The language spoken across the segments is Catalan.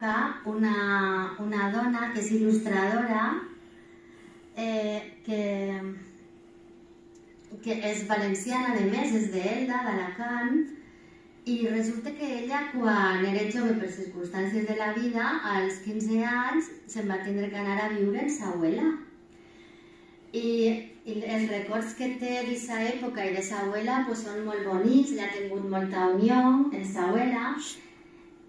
una, una dona que és il·lustradora eh, que, que és valenciana, de més, és d'Elda, d'Alacant, i resulta que ella, quan era jove per circumstàncies de la vida, als 15 anys se'n va tindre que anar a viure en sa abuela. I, i els records que té d'aquesta època i de sa abuela pues, són molt bonics, ella ha tingut molta unió en sa abuela,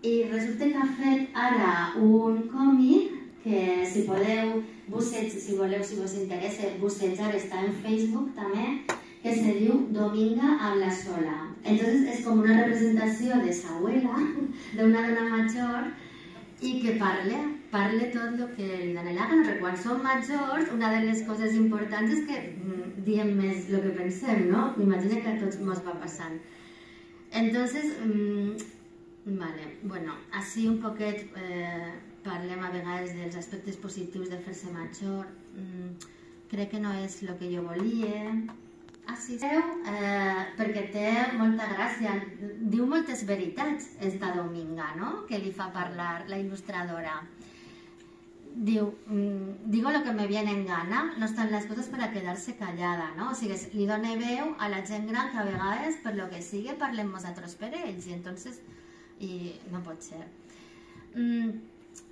i resulta que ha fet ara un còmic que si podeu, busseig, si voleu, si vos interessa, bussejar, està en Facebook també, que se diu Dominga habla sola. Entonces és com una representació de sa abuela, d'una dona major, i que parle, parle tot el que li dona la gana, perquè quan som majors, una de les coses importants és que mm, diem més el que pensem, no? M'imagino que a tots ens va passant. Entonces, mm, Vale, bueno, així un poquet eh, parlem a vegades dels aspectes positius de fer-se major. Mm, crec que no és el que jo volia. Així seu, eh, perquè té molta gràcia. Diu moltes veritats esta Dominga, no?, que li fa parlar la il·lustradora. Diu, mm, digo lo que me viene en gana, no están las cosas para quedarse callada, no? O sigui, li dona veu a la gent gran que a vegades, per lo que sigui, parlem nosaltres per ells. I entonces i no pot ser. Mm,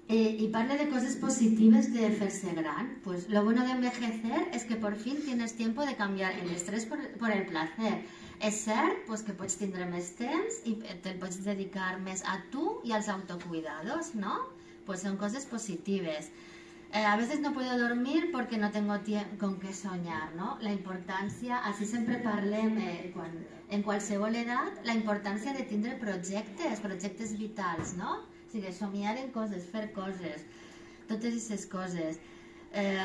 eh, y parle de cosas positivas de hacerse gran. Pues lo bueno de envejecer es que por fin tienes tiempo de cambiar el estrés por, por el placer. És cert pues, que pots tindre més temps i te pots dedicar més a tu i als autocuidados, ¿no? Pues son cosas positivas. Eh, a veces no puedo dormir porque no tengo con qué soñar, ¿no? La importància, així sempre parlem eh, quan, en qualsevol edat, la importància de tindre projectes, projectes vitals, no? O sigui, somiar en coses, fer coses, totes aquestes coses. Eh,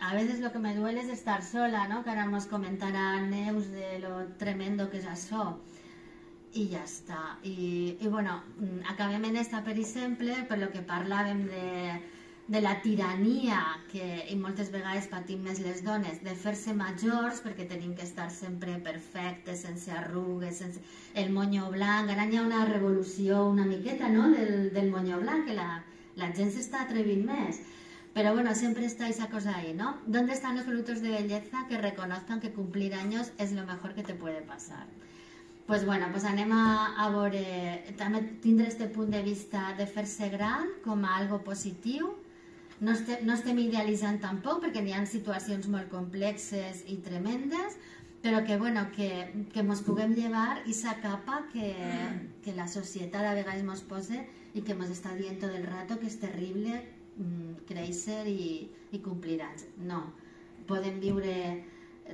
a veces lo que me duele es estar sola, ¿no? Que ara ens comentarà Neus de lo tremendo que és això. I ja està. I, i bueno, acabem en esta, per exemple, per lo que parlàvem de de la tirania que i moltes vegades patim més les dones, de fer-se majors perquè tenim que estar sempre perfectes, sense arrugues, sense el monyo blanc. Ara hi ha una revolució una miqueta no? del, del monyo blanc, que la, la gent s'està atrevint més. Pero bueno, siempre está esa cosa ahí, ¿no? ¿Dónde están los productos de belleza que reconozcan que cumplir años es lo mejor que te puede pasar? pues bueno, pues anem a, a veure, també tindre este punt de vista de fer-se gran com a algo positiu, no estem, no estem idealitzant tampoc perquè hi ha situacions molt complexes i tremendes, però que, bueno, que, que mos puguem llevar i sa capa que, que la societat a vegades mos posa i que mos està dient tot el rato que és terrible mm, créixer i, i complir anys. No, podem viure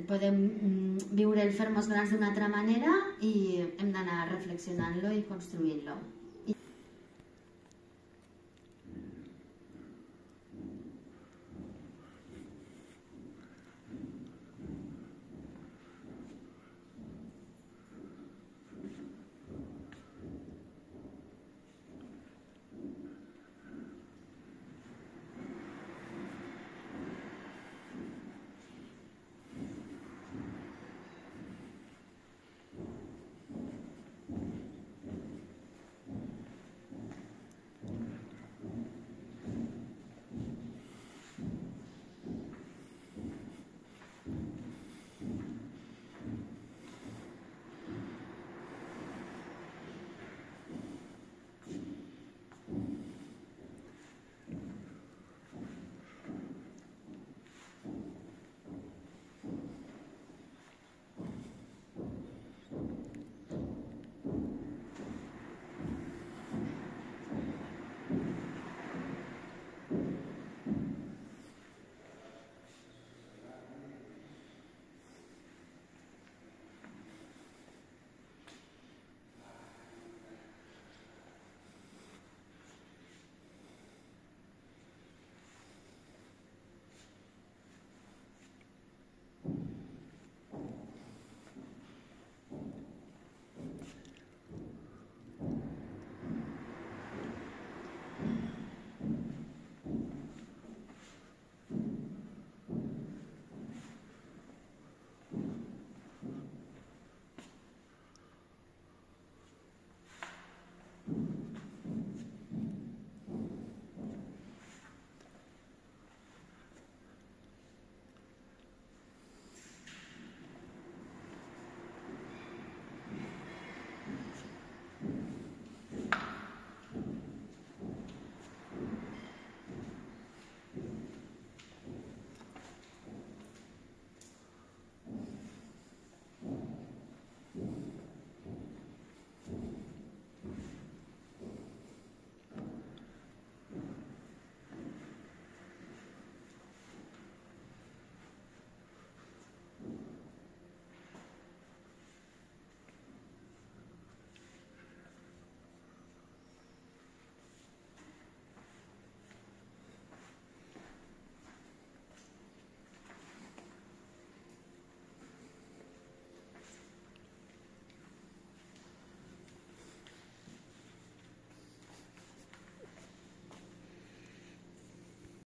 podem mm, viure el fer-nos grans d'una altra manera i hem d'anar reflexionant-lo i construint-lo.